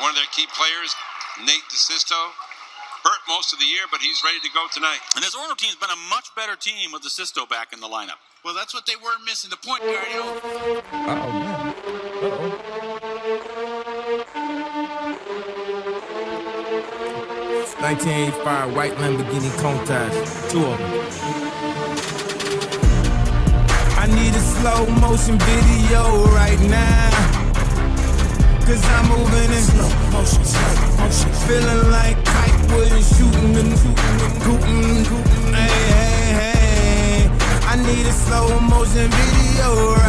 one of their key players, Nate DeSisto. Hurt most of the year, but he's ready to go tonight. And this Orono team's been a much better team with DeSisto back in the lineup. Well, that's what they were missing. The point guard, you know. Uh-oh, man. Uh-oh. 1985 white Lamborghini Countach, two of them. I need a slow motion video right now. Cause I'm moving in slow motion, slow motion. Feeling like Hype Williams shooting and shooting and cooting, cooting. Hey, hey, hey. I need a slow motion video right